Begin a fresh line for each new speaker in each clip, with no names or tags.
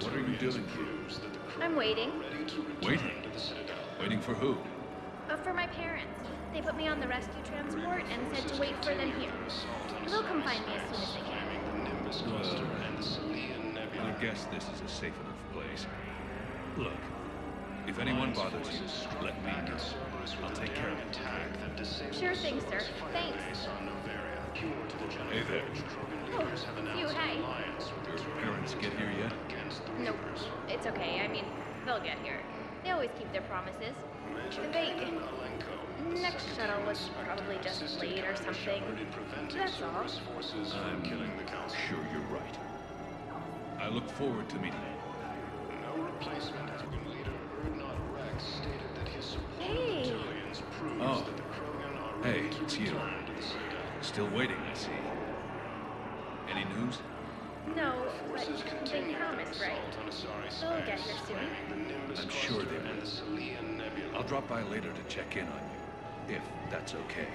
What are you doing here?
I'm waiting.
Waiting? Waiting for who?
Uh, for my parents. They put me on the rescue transport and said to wait for them here. They'll come find me as soon as they can.
Uh, I guess this is a safe enough place. Look, if anyone bothers you, let me know. I'll take care of it.
Sure thing, sir. Thanks.
Hey there.
Oh, It's okay. I mean, they'll get here. They always keep their promises. They... Next shuttle was probably just late or something. That's all.
I'm sure you're right. I look forward to meeting you.
Hey!
Oh. Hey, it's you. Still waiting, I see. Any news?
No, but they promised, right? They'll get here soon.
I'm sure they will. I'll drop by later to check in on you, if that's okay.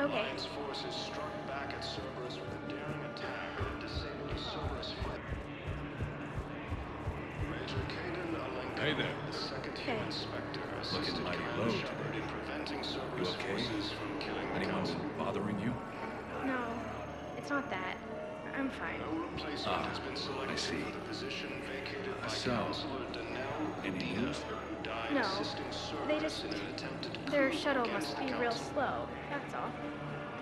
Okay.
forces struck back at Cerberus with a daring attack that disabled a Cerberus fighter. Major Kaidan Alenko,
Hey there.
the second
Hey.
human Spectre,
Looking
assisted
mighty
Commander
low
Shepard
today.
in preventing Cerberus
okay?
forces from killing the
Anyone
Council.
been bothering you?
No, it's not that. I'm fine.
No replacement
Ah,
has been
I see.
for the position vacated by
So,
Councilor Donnel
any
Udina,
news?
No, they just-
in an attempted
Their shuttle must be real slow, that's all.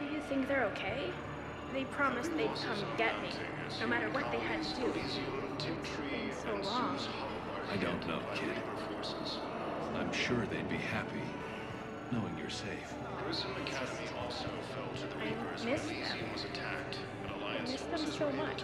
Do you think they're okay? They promised they'd come get me, no matter what they had to do.
Elysium, Tiptree,
been so long.
Zeus Hollow are
I don't know, kid. I'm sure they'd be happy knowing you're safe.
Grissom Academy also
so much.